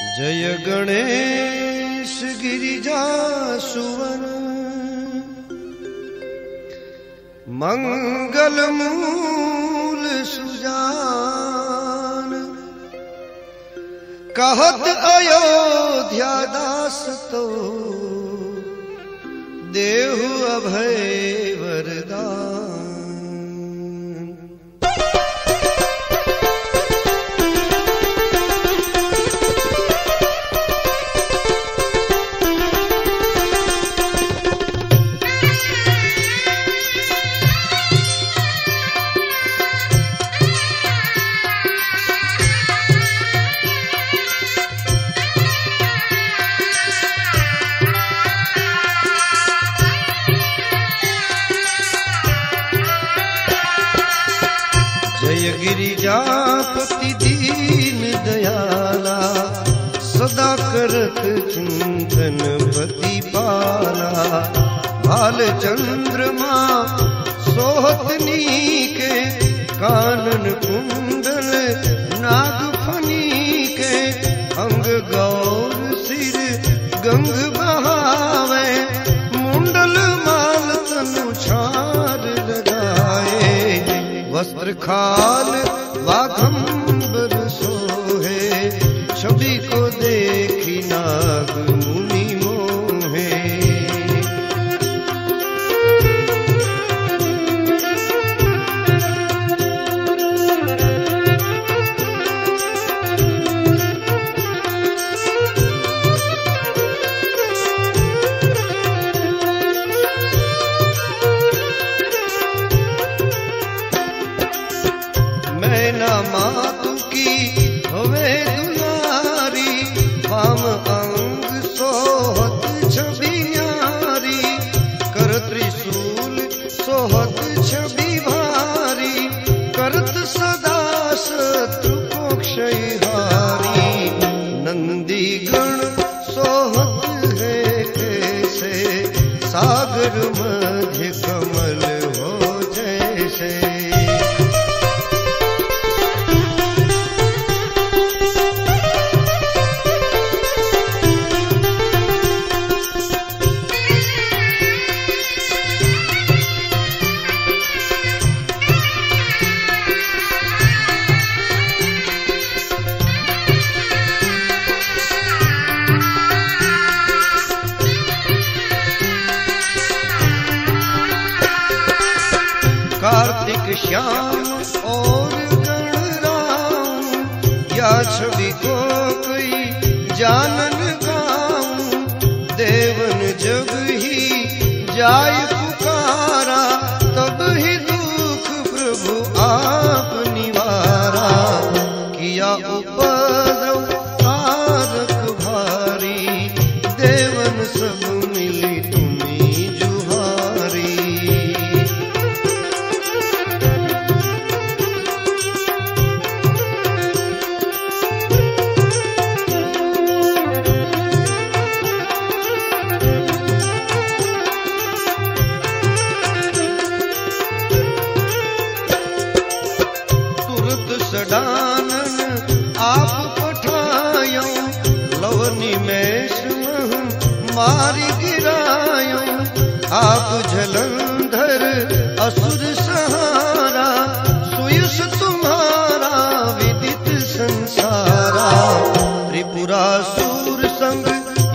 जय गणेश गिरिजा सुवन मूल सुजान। कहत अयोध्या दास तो देहु अभय वरदान गिरिजापति दीन दयाला, सदा करत चिंतन पाला। भाल चंद्रमा सोहतनी के कानन कुंडल नागफनी के, अंग गौर सिर गंग बहावे। मुंडल माल तनु छार लगाए, वस्त्र खाल ಹೋಗಿ श्याम और गणराम या छवि को कोई जानन गाऊं देवन जब ही जाय पुकारा, तब ही दुख प्रभु आप निवारा। किया उपद्रव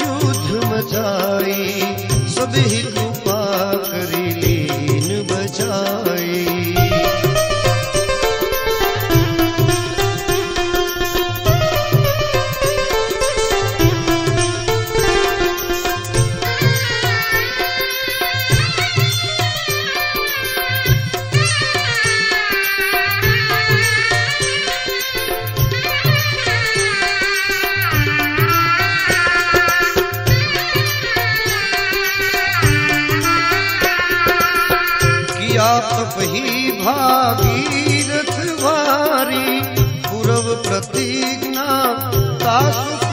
युद्ध मचाई। सब Oh.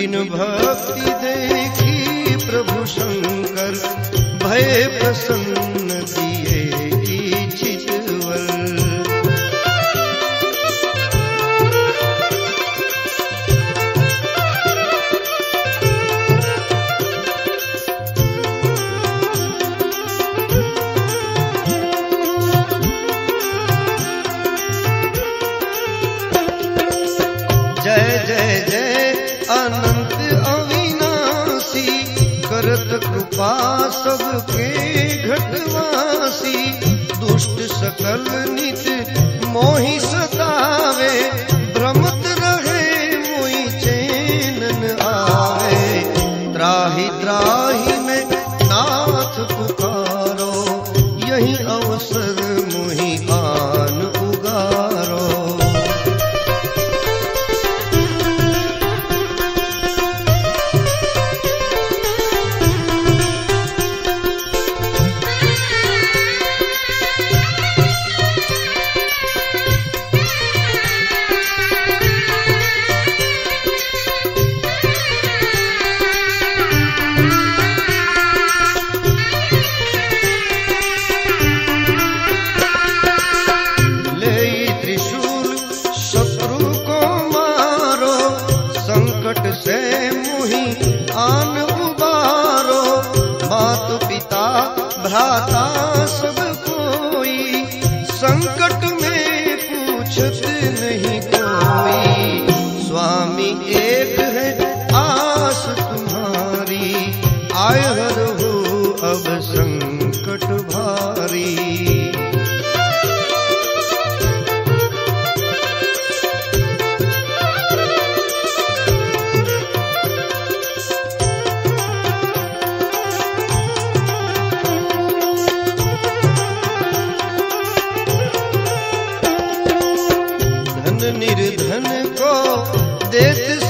कठिन भक्ति देखी प्रभु शंकर भय प्रसन्न करत कृपा सबके घटवासी दुष्ट सकल नित मोहि सतावे। एक है आस तुम्हारी आय हर हो अब संकट भारी। निर्धन को देश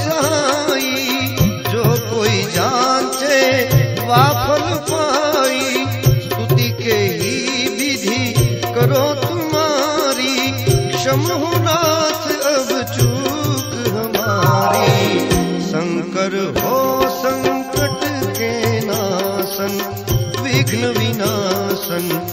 विघ्न विनाशन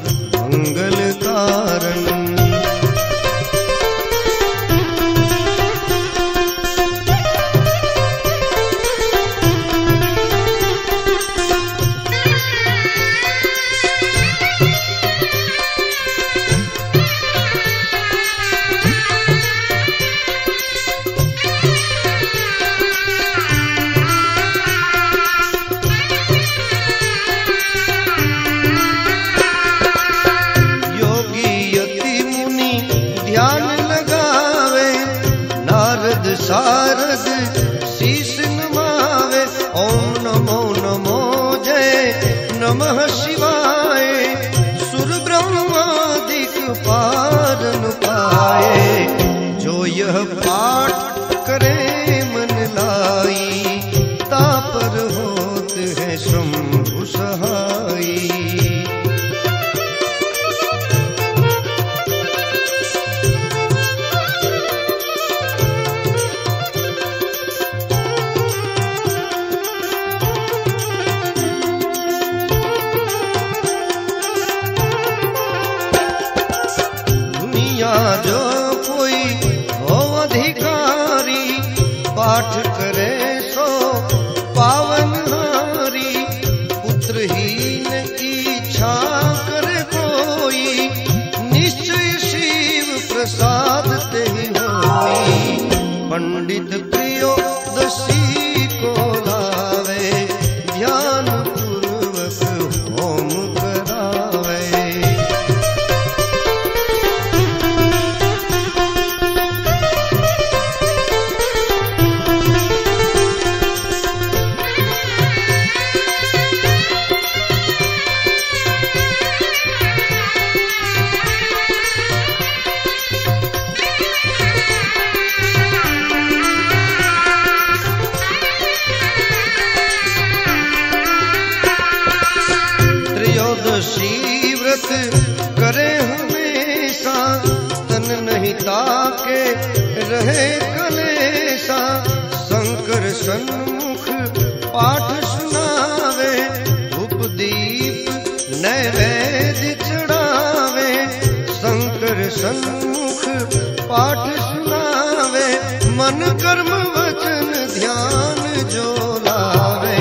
प्रसाद ते होती पंडित प्रियो दशी सन्मुख पाठ सुनावे, उपदीप नैवेद चढ़ावे, शंकर सन्मुख पाठ सुनावे, मन कर्म वचन ध्यान जो लावे,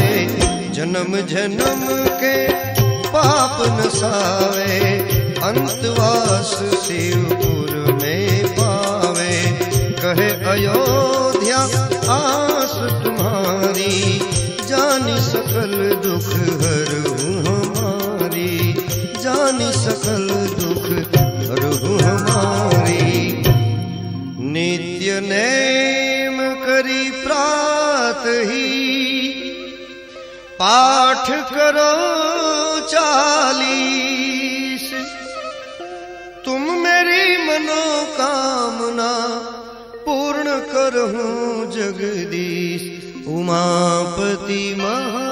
जन्म जन्म के पाप नसावे, अंतवास शिवपुर में सकल दुख हरहु हमारी। जानी सकल दुख हरहु हमारी। नित्य नेम करी प्रात ही। पाठ करो चालीस। तुम मेरी मनोकामना पूर्ण करहूं जगदीश उमापति महा